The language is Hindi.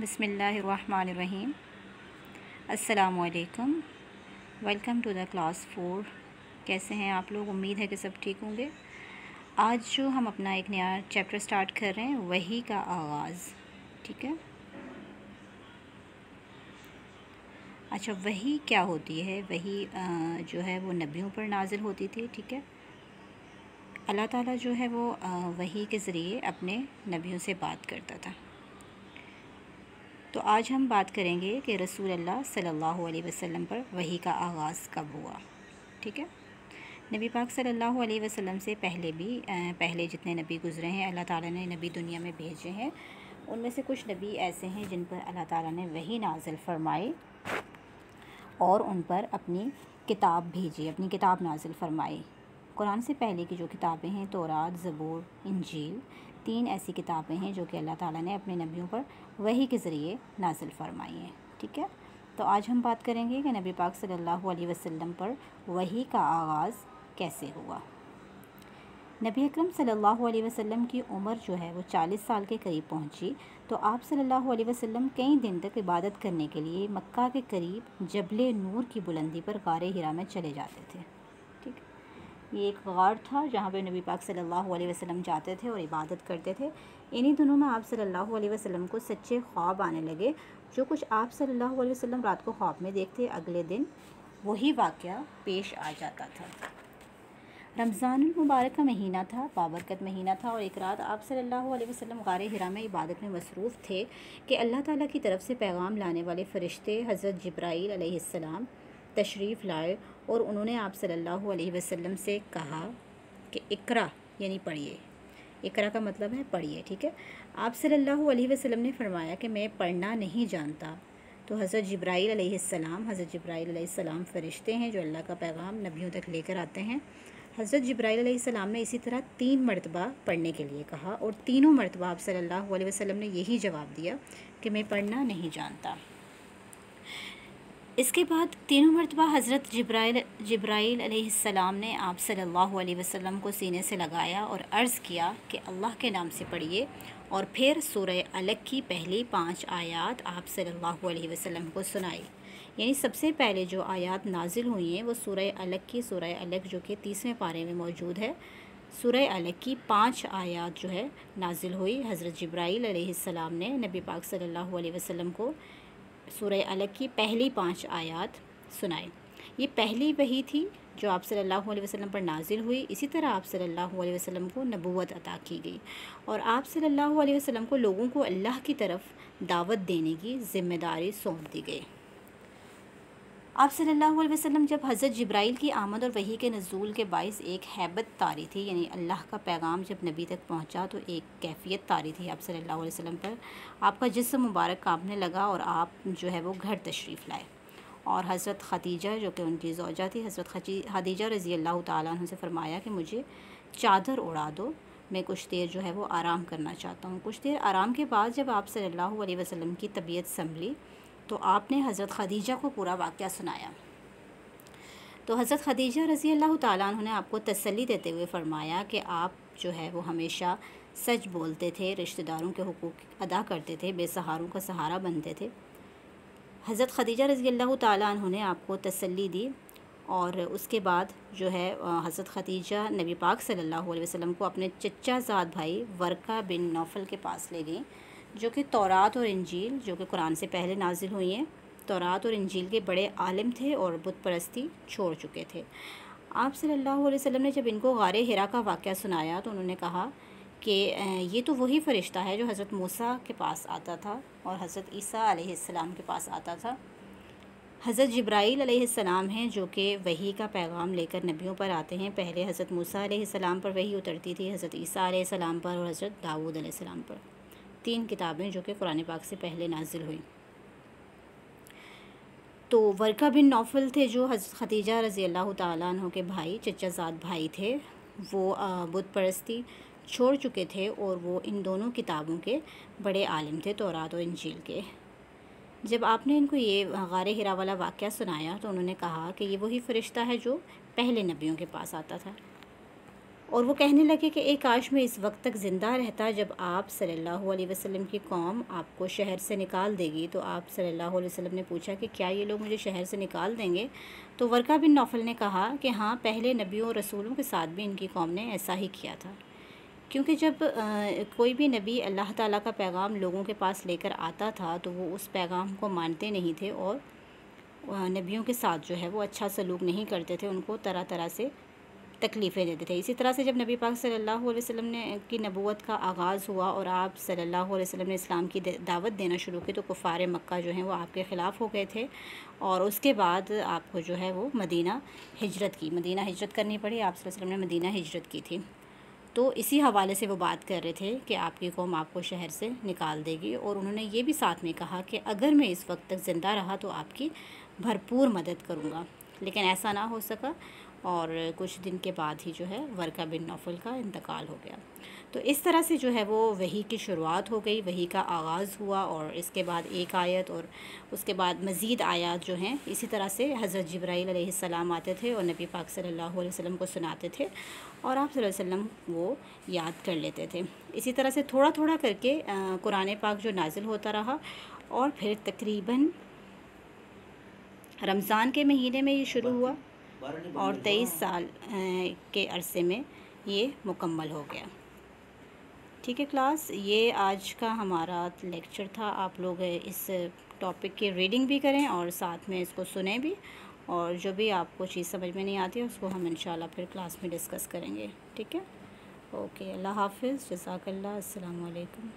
बिसमीम असलकम welcome to the class four. कैसे हैं आप लोग? उम्मीद है कि सब ठीक होंगे। आज जो हम अपना एक नया चैप्टर स्टार्ट कर रहे हैं, वही का आगाज़। ठीक है? अच्छा वही क्या होती है? वही जो है वो नबियों पर नाजिल होती थी, ठीक है? अल्लाह ताला जो है वो वही के ज़रिए अपने नबियों से बात करता था। तो आज हम बात करेंगे कि रसूल अल्लाह सल्लल्लाहु अलैहि वसल्लम पर वही का आगाज़ कब हुआ। ठीक है? नबी पाक सल्लल्लाहु अलैहि वसल्लम से पहले भी पहले जितने नबी गुज़रे हैं, अल्लाह ताला ने नबी दुनिया में भेजे हैं। उनमें से कुछ नबी ऐसे हैं जिन पर अल्लाह ताला ने वही नाजिल फरमाई और उन पर अपनी किताब भेजी, अपनी किताब नाजिल फरमाई। कुरान से पहले की जो किताबें हैं, तौरात, ज़बूर, इंजील तीन ऐसी किताबें हैं जो कि अल्लाह ताला ने अपने नबियों पर वही के ज़रिए नाजिल फरमाई हैं, ठीक है? तो आज हम बात करेंगे कि नबी पाक सल्लल्लाहु अलैहि वसल्लम पर वही का आगाज़ कैसे हुआ। नबी अकरम सल्लल्लाहु अलैहि वसल्लम की उम्र जो है वो चालीस साल के करीब पहुँची। तो आप सल्लल्लाहु अलैहि वसल्लम कई दिन तक इबादत करने के लिए मक्का के करीब जबल नूर की बुलंदी पर गार हिरा में चले जाते थे। ये एक गार था जहाँ पे नबी पाक सल्लल्लाहु अलैहि वसल्लम जाते थे और इबादत करते थे। इन्हीं दिनों में आप सल्लल्लाहु अलैहि वसल्लम को सच्चे ख्वाब आने लगे। जो कुछ आप सल्लल्लाहु अलैहि वसल्लम रात को ख्वाब में देखते, अगले दिन वही वाक़ पेश आ जाता था। रमज़ान मुबारक का महीना था, बाबरकत महीना था और एक रात आप सल्लल्लाहु अलैहि वसल्लम गार हिरा में इबादत में मसरूफ़ थे कि अल्लाह ताला की तरफ़ से पैगाम लाने वाले फ़रिश्ते हज़रत जब्राईल अलैहिस्सलाम तशरीफ़ लाए और उन्होंने आप सल्लल्लाहु अलैहि वसल्लम से कहा कि इकरा, यानी पढ़िए। इकरा का मतलब है पढ़िए, ठीक है? आप सल्लल्लाहु अलैहि वसल्लम ने फरमाया कि मैं पढ़ना नहीं जानता। तो हज़रत जब्राईल अलैहिस्सलाम हज़रत जब्राईल अलैहिस्सलाम फ़रिश्ते हैं जो अल्लाह का पैगाम नबियों तक लेकर आते हैं। हज़रत जब्राईल अलैहिस्सलाम ने इसी तरह तीन मरतबा पढ़ने के लिए कहा और तीनों मरतबा आप सल्लल्लाहु अलैहि वसल्लम ने यही जवाब दिया कि मैं पढ़ना नहीं जानता। इसके बाद तीनों मरतबा हज़रत जब्राइल जब्राइल अलैहिस्सलाम ने आप सल्लल्लाहु अलैहि वसल्लम को सीने से लगाया और अर्ज़ किया कि अल्लाह के नाम से पढ़िए और फिर सूरह अलग की पहली पाँच आयत आप सल्लल्लाहु अलैहि वसल्लम को सुनाई। यानी सबसे पहले जो आयत नाजिल हुई हैं वो सूरह अलग की, सूरह अलग जो कि तीसवें पारे में मौजूद है। सूरह अलग की पाँच आयत जो है नाजिल हुई। हज़रत जब्राइल अलैहिस्सलाम ने नबी पाक सल्लल्लाहु अलैहि वसल्लम को सूरह अलग की पहली पाँच आयात सुनाए ये पहली वही थी जो आप सल्लल्लाहु अलैहि वसल्लम पर नाजिल हुई। इसी तरह आप सल्लल्लाहु अलैहि वसल्लम को नबूवत अता की गई और आप सल्लल्लाहु अलैहि वसल्लम को लोगों को अल्लाह की तरफ़ दावत देने की ज़िम्मेदारी सौंप दी गई। आप सल्लल्लाहु अलैहि वसल्लम, जब हज़रत जब्राइल की आमद और वही के नज़ूल के बायस एक हैबत तारी थी, यानी अल्लाह का पैगाम जब नबी तक पहुँचा तो एक कैफियत तारी थी आप सल्लल्लाहु अलैहि वसल्लम पर। आपका जिसम मुबारक कांपने लगा और आप जो है वो घर तशरीफ़ लाए। और हज़रत ख़तीजा जो कि उनकी जोजा थी, हज़रत खदीजा रज़ी अल्लाह तु से फरमाया कि मुझे चादर उड़ा दो, मैं कुछ देर जो है वो आराम करना चाहता हूँ। कुछ देर आराम के बाद जब आप सल्लल्लाहु अलैहि वसल्लम की तबीयत संभली तो आपने हज़रत खदीजा को पूरा वाक़ सुनाया। तो हज़रत खदीजा रज़ी अल्लाह तु ने आपको तसली देते हुए फ़रमाया कि आप जो है वो हमेशा सच बोलते थे, रिश्तेदारों के हकूक़ अदा करते थे, बेसहारों का सहारा बनते थे। हज़रत खदीजा रज़ी अल्लाह तु ने आपको तसली दी और उसके बाद जो है हज़रत खदीजा नबी पाक सल्लल्लाहु अलैहि वसल्लम को अपने चचा ज़ाद भाई वर्का बिन नौफल के पास ले गई। जो कि तौरात और इंजील, जो कि कुरान से पहले नाजिल हुई हैं, तौरात और इंजील के बड़े आलिम थे और बुत परस्ती छोड़ चुके थे। आप सल्लल्लाहु अलैहि वसल्लम ने जब इनको गार हिरा का वाक़ सुनाया तो उन्होंने कहा कि ये तो वही फ़रिश्ता है जो हज़रत मूसा के पास आता था और हज़रत ईसा अलैहिस्सलाम के पास आता था। हज़रत जब्राईल अलैहिस्सलाम हैं, जो कि वही का पैगाम लेकर नबियों पर आते हैं। पहले हज़रत मूसा अलैहिस्सलाम पर वही उतरती थी, हज़रत ईसा अलैहिस्सलाम पर और हज़रत दाऊद अलैहिस्सलाम पर। तीन किताबें जो कि कुरान पाक से पहले नाजिल हुई। तो वर्का बिन नौफल थे जो खतीजा रज़ी अल्लाह तु के भाई चचाजाद भाई थे, वो बुत परस्ती छोड़ चुके थे और वो इन दोनों किताबों के बड़े आलिम थे, तौरात और इंजील के। जब आपने इनको ये गार हिरा वाला वाक़ सुनाया तो उन्होंने कहा कि ये वही फ़रिश्ता है जो पहले नबियों के पास आता था। और वो कहने लगे कि एक काश में इस वक्त तक ज़िंदा रहता जब आप सल्लल्लाहु अलैहि वसल्लम की कौम आपको शहर से निकाल देगी। तो आप सल्लल्लाहु अलैहि वसल्लम ने पूछा कि क्या ये लोग मुझे शहर से निकाल देंगे? तो वर्का बिन नौफल ने कहा कि हाँ पहले नबियों और रसूलों के साथ भी इनकी कौम ने ऐसा ही किया था। क्योंकि जब आ, कोई भी नबी अल्लाह ताला का पैगाम लोगों के पास लेकर आता था तो वो उस पैगाम को मानते नहीं थे और नबियों के साथ जो है वो अच्छा सलूक नहीं करते थे। उनको तरह तरह से तकलीफ़ें देते थे। इसी तरह से जब नबी पाक सल्लल्लाहु अलैहि वसल्लम ने, की नबूवत का आगाज़ हुआ और आप सल्लल्लाहु अलैहि वसल्लम ने इस्लाम की दावत देना शुरू की तो कुफ़ार मक्का जो हैं वो आपके ख़िलाफ़ हो गए थे और उसके बाद आपको जो है वो मदीना हिजरत की, मदीना हिजरत करनी पड़ी। आप वसल्लम ने मदीना हिजरत की थी। तो इसी हवाले से वो बात कर रहे थे कि आपकी कौम आपको शहर से निकाल देगी और उन्होंने ये भी साथ में कहा कि अगर मैं इस वक्त तक ज़िंदा रहा तो आपकी भरपूर मदद करूँगा। लेकिन ऐसा ना हो सका। और कुछ दिन के बाद ही जो है वर्का बिन नौफल का इंतकाल हो गया। तो इस तरह से जो है वो वही की शुरुआत हो गई, वही का आगाज़ हुआ और इसके बाद एक आयत और उसके बाद मज़ीद आयात जो हैं, इसी तरह से हज़रत जब्राईल सलाम आते थे और नबी पाक सल्लल्लाहु अलैहि वसल्लम को सुनाते थे और आप वसल्लम वो याद कर लेते थे। इसी तरह से थोड़ा थोड़ा करके कुरान पाक जो नाजिल होता रहा और फिर तकरीबन रमज़ान के महीने में ये शुरू हुआ। और तेईस साल के अरसे में ये मुकम्मल हो गया। ठीक है क्लास ये आज का हमारा लेक्चर था। आप लोग इस टॉपिक की रीडिंग भी करें और साथ में इसको सुने भी और जो भी आपको चीज़ समझ में नहीं आती है उसको हम इंशाल्लाह फिर क्लास में डिस्कस करेंगे। ठीक है? ओके अल्लाह हाफिज़ जजाकल्ला अस्सलाम वालेकुम